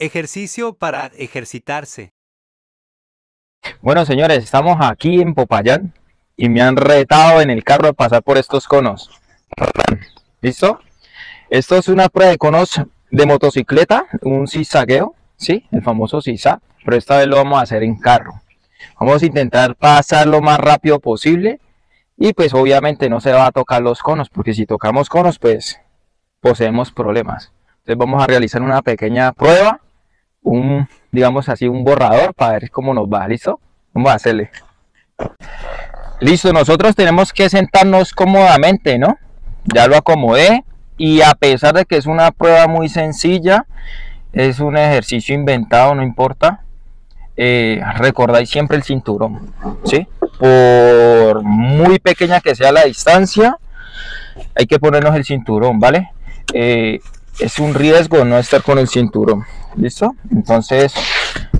Ejercicio para ejercitarse. Bueno, señores, estamos aquí en Popayán y me han retado en el carro a pasar por estos conos. ¿Listo? Esto es una prueba de conos de motocicleta, un zigzagueo, ¿sí? El famoso zigzag, pero esta vez lo vamos a hacer en carro. Vamos a intentar pasar lo más rápido posible y pues obviamente no se va a tocar los conos, porque si tocamos conos pues poseemos problemas. Entonces vamos a realizar una pequeña prueba, un, digamos así, un borrador para ver cómo nos va, ¿listo? Vamos a hacerle. Listo, nosotros tenemos que sentarnos cómodamente, ¿no? Ya lo acomodé y a pesar de que es una prueba muy sencilla, es un ejercicio inventado, no importa. Eh, recordáis siempre el cinturón, ¿sí? Por muy pequeña que sea la distancia, hay que ponernos el cinturón, ¿vale? Eh, es un riesgo no estar con el cinturón. ¿Listo? Entonces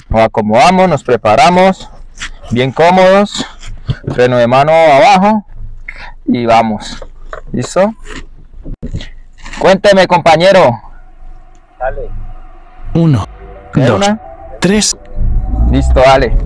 nos acomodamos, nos preparamos, bien cómodos, freno de mano abajo y vamos. ¿Listo? Cuénteme, compañero. Dale. Uno, dos, tres. Listo, dale.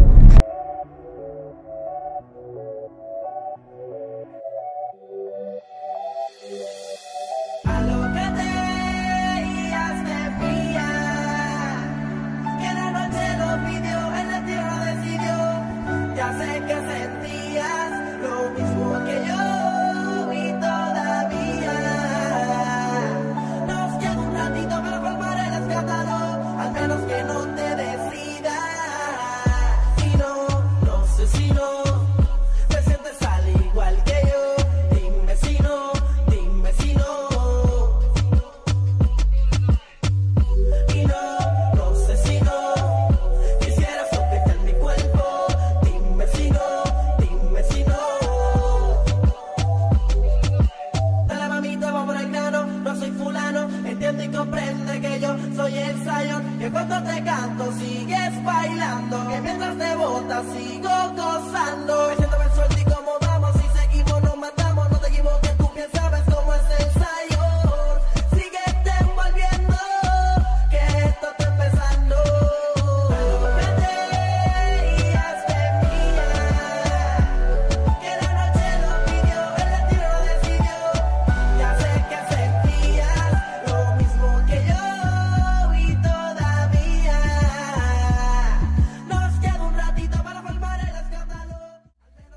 que cuando te canto sigues bailando, que mientras te botas sigo gozando.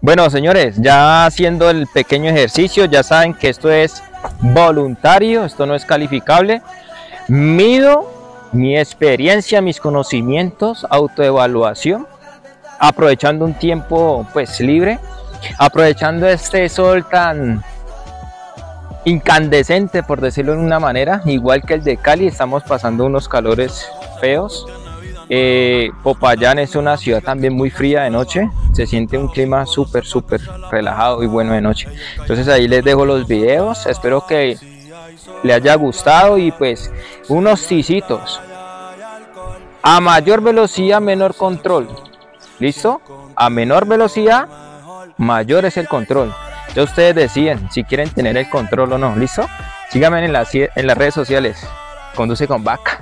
Bueno, señores, ya haciendo el pequeño ejercicio, ya saben que esto es voluntario, esto no es calificable. Mido mi experiencia, mis conocimientos, autoevaluación, aprovechando un tiempo pues libre, aprovechando este sol tan incandescente, por decirlo de una manera, igual que el de Cali, estamos pasando unos calores feos. Eh, Popayán es una ciudad también muy fría de noche, se siente un clima súper, súper relajado y bueno de noche. Entonces ahí les dejo los videos, espero que le haya gustado y pues unos ticitos. A mayor velocidad, menor control. ¿Listo? A menor velocidad, mayor es el control. Ya ustedes deciden si quieren tener el control o no. ¿Listo? Síganme en las redes sociales. Conduce con vaca.